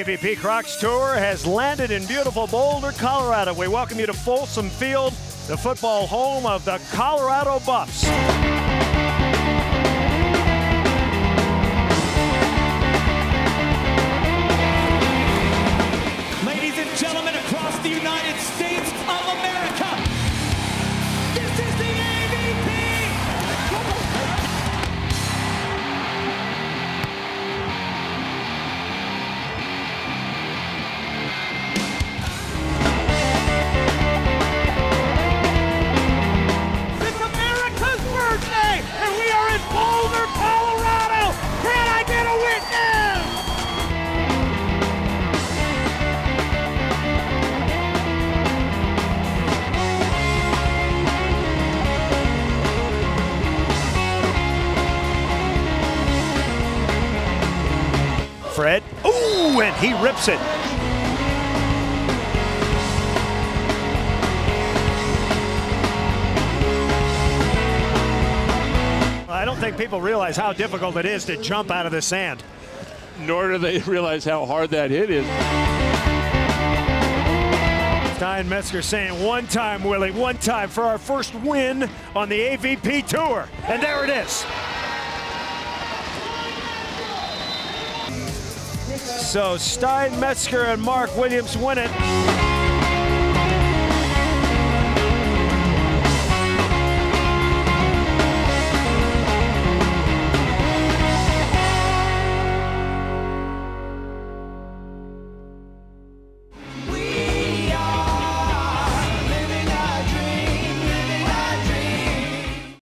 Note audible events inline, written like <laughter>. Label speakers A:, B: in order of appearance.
A: AVP Crocs Tour has landed in beautiful Boulder, Colorado. We welcome you to Folsom Field, the football home of the Colorado Buffs. Fred. Ooh, and he rips it. I don't think people realize how difficult it is to jump out of the sand.
B: Nor do they <laughs> realize how hard that hit is.
A: Stein Metzger saying one time, Willie, one time for our first win on the AVP Tour. And there it is. So Stein Metzger and Mark Williams win it.